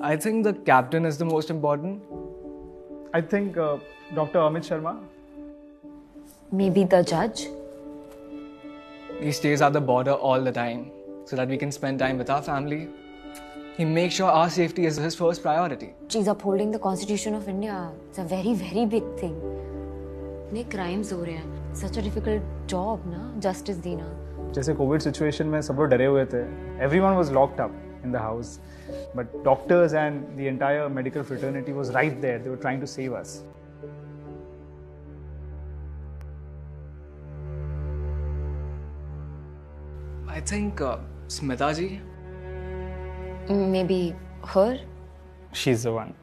I think the captain is the most important. I think uh, Dr. Amit Sharma. Maybe the judge? He stays at the border all the time so that we can spend time with our family. He makes sure our safety is his first priority. She's upholding the Constitution of India. It's a very, very big thing. इतने crimes हो रहे हैं. Such a difficult job, ना? Justice देना. जैसे Covid situation में सब लोग डरे हुए थे everyone was locked up in the house but doctors and the entire medical fraternity was right there they were trying to save us I think uh, Smita ji. Maybe her? Is the one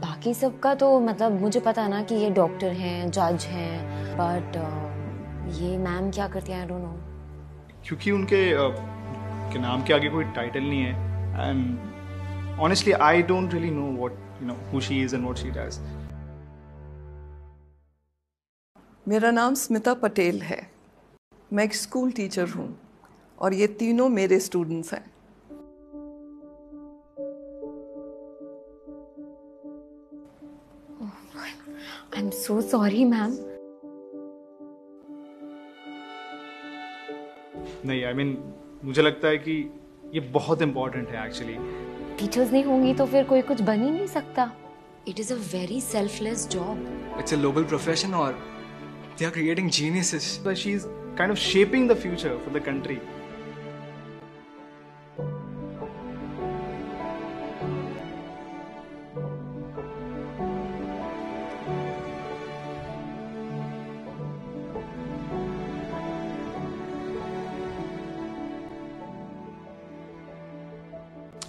बाकी सबका तो मतलब मुझे पता ना कि ये doctor हैं जज हैं बट ये मैम क्या करती हैं? आई डोंट नो क्योंकि उनके uh, के नाम के आगे कोई टाइटल नहीं है। And honestly I don't really know what you know who she is and what she does मेरा नाम स्मिता पटेल है। मैं एक स्कूल टीचर हूँ और ये तीनों मेरे स्टूडेंट्स हैं। I am so sorry ma'am नहीं आई I मीन mean, मुझे लगता है कि ये बहुत इम्पोर्टेंट है एक्चुअली टीचर्स नहीं होंगी तो फिर कोई कुछ बन ही नहीं सकता। It is a very selfless job it's a global profession और they are creating geniuses she is kind of shaping the future for the country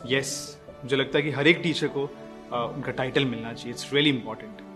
yes मुझे लगता है कि हर एक टीचर को uh, उनका टाइटल मिलना चाहिए। It's really important